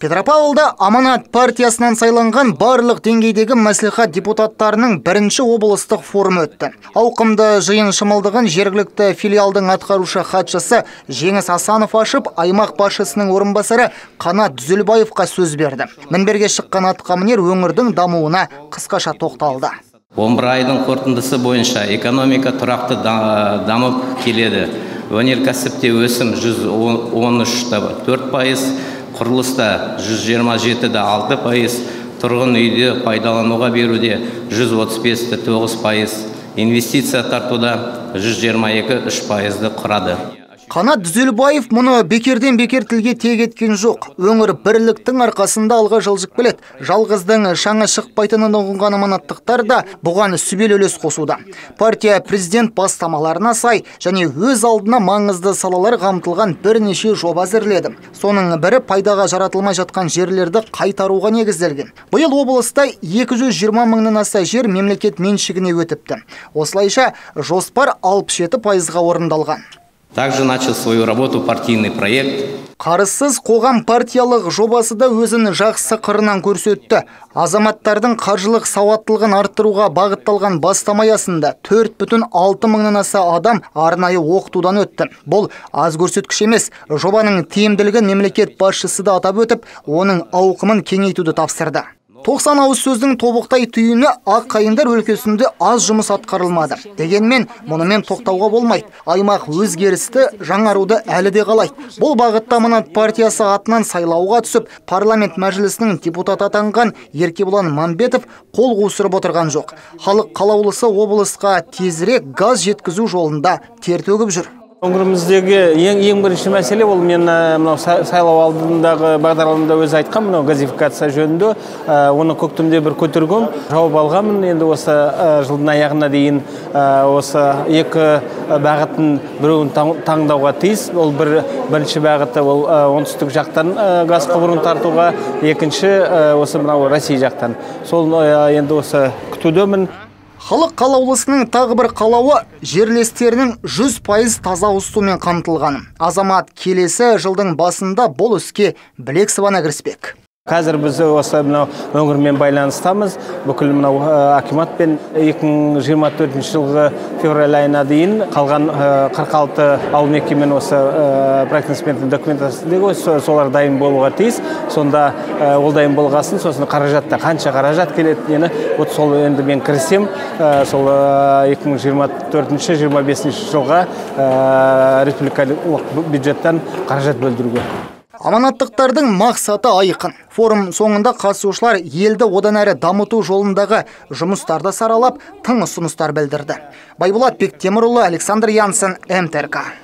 петропавлда аманат партиясынан сайланған барлық деңгейдегі мәслихат депутаттарының бірінші облыстық форумы өтті. Ауқымды жиын шымылдығын жергілікті филиалдың атқарушы хатшысы жеңіс асанов ашып аймақ басшысының орынбасары қанат дүзелбаевқа сөз берді. Мінберге шыққан атқамінер өңірдің дамуына қысқаша тоқталды. 11 айдың қорытындысы бойынша экономика тұрақты дамып келеді. Өнеркәсіпте өсім 113 4 пайыз құрылыста 127 де 6 пайыз тұрғын үйде пайдалануға беруде 135 те 9 пайыз. Инвестиция тартуда 122 3 пайызды құрады. Қанат дүзелбаев мұны бекерден бекер тілге тиек еткен жоқ. Өңір бірліктің арқасында алға жылжып келеді. Жалғыздың шаңы шықпайтынын ұғынған аманаттықтар да бұған сүбелі үлес қосуда. Партия президент бастамаларына сай және өз алдына маңызды салалар қамтылған бірнеше жоба әзірледі. Соның бірі пайдаға жаратылмай жатқан жерлерді қайтаруға негізделген. Биыл облыста 220 мыңнан аса жер мемлекет меншігіне өтіпті. Осылайша жоспар 67 пайызға орындалған. Также начал свою работу партийный проект. Қарызсыз қоғам партиялық жобасы да өзін жақсы қырынан көрсетті. Азаматтардың қаржылық сауаттылығын арттыруға бағытталған бастама аясында 4,6 мыңнан аса адам арнайы оқытудан өтті. Бұл аз көрсеткіш емес. Жобаның тиімділігін мемлекет басшысы да атап өтіп, оның ауқымын кеңейтуді тапсырды. 90 ауыз сөздің тобықтай түйіні ақ қайындар өлкесінде аз жұмыс атқарылмады. Дегенмен мұнымен тоқтауға болмайды. Аймақ өзгерісті жаңаруды әлі де қалайды. Бұл бағытта аманат партиясы атынан сайлауға түсіп парламент мәжілісінің депутаты атанған еркебұлан мамбетов қол қусырып отырған жоқ. Халық қалаулысы облысқа тезірек газ жеткізу жолында тер төгіп жүр. Өңіріміздегі ең ең бірінші мәселе ол мен мынау сайлау алдындағы бағдарламада өзі айтқан мынау газификация жөнінде. Оны көктемде бір көтергем жауап алғанмын. Енді осы жылдың аяғына дейін осы екі бағытын біреуін таңдауға тиіс. Ол бір бірінші бағыты ол оңтүстік жақтан газ құбырын тартуға екінші осы мынау россия жақтан. Сол енді осы күтудемін. Халық қалаулысының тағы бір қалауы жерлестерінің 100 пайыз таза ауызсумен қамтылғаны азамат келесі жылдың басында бұл іске білек сыбана кіріспек. Қазір біз осы мынау өңірмен байланыстамыз. Бүкіл мынау акиматпен 2024 жылғы февраль айына дейін қалған 46 ауыл мекемен осы проектный сметный документация солар дайын болуға тиіс. Сонда ол дайын болғасын сосын қаражатта қанша қаражат келетініне вот сол енді мен кірісем. Сол 2024-25 жылға республикалық бюджеттен қаражат бөлдіруге. Аманаттықтардың мақсаты айқын. Форум соңында қатысушылар елді одан әрі дамыту жолындағы жұмыстарды саралап тың ұсыныстар білдірді. Байболат бектемірұлы александр янсен мтрк